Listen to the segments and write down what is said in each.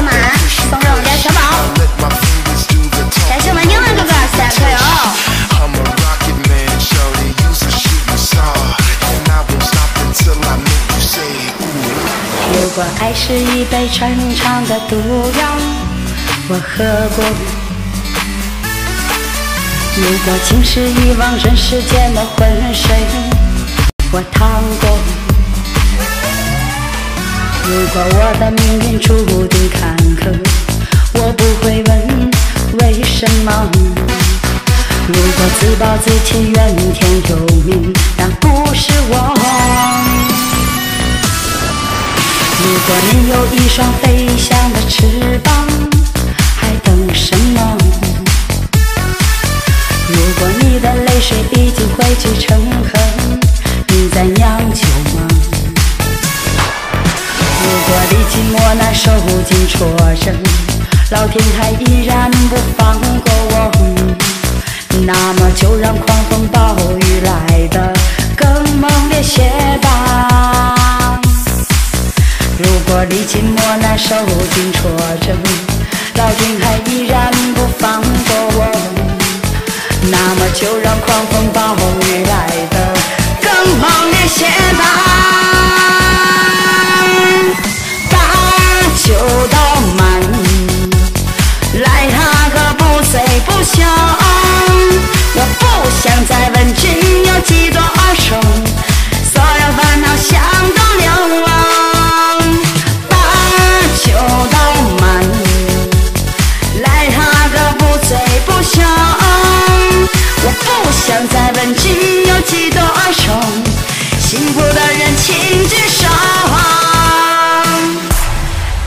宝们，送给我们家小宝。感谢我们英文哥哥三颗哟。如果爱是一杯长长的毒药，我喝过；如果情是一汪人世间的浑水，我趟过。如果我的命运注定坎坷，我不会问为什么。如果自暴自弃、怨天尤命，那不是我。如果你有一双飞翔的翅膀，还等什么？如果你的泪水已经汇聚成河，你在老天还依然不放过我，那么就让狂风暴雨来得更猛烈些吧。如果你寂寞难受尽挫折，老天还依然不放过我，那么就让狂我不想再问君有几多愁，所有烦恼想都流亡。把酒倒满，来那个不醉不休。我不想再问君有几多愁，幸福的人请举手，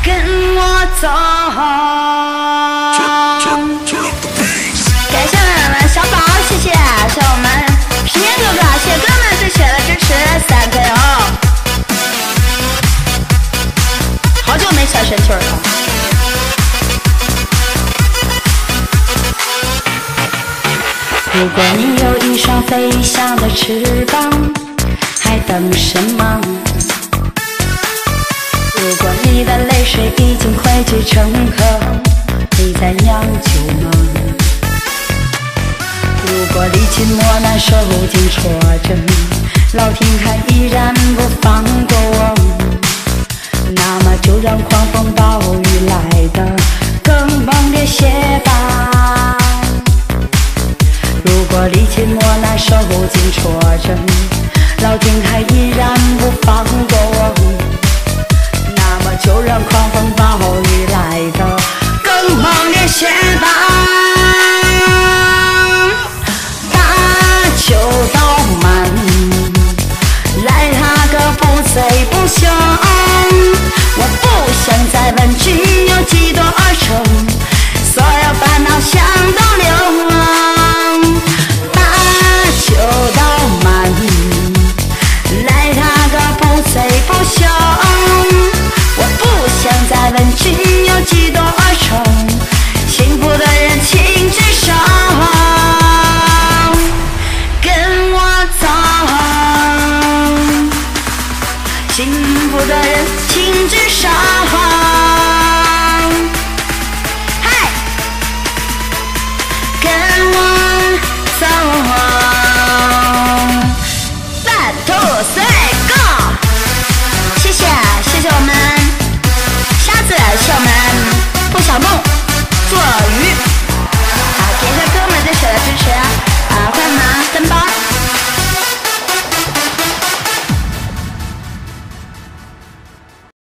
跟我走。神曲了。如果你有一双飞翔的翅膀，还等什么？如果你的泪水已经汇聚成河，你在酿酒吗？如果历尽磨难受尽挫折，老天还依然不放过我，那么就让狂风暴雨来得更猛烈些吧。如果历尽磨难受尽挫折，老天还依然不放过我，那么就让狂风暴雨来得更猛烈些吧。把酒倒满，来他个不醉不休。you. 的人请举手。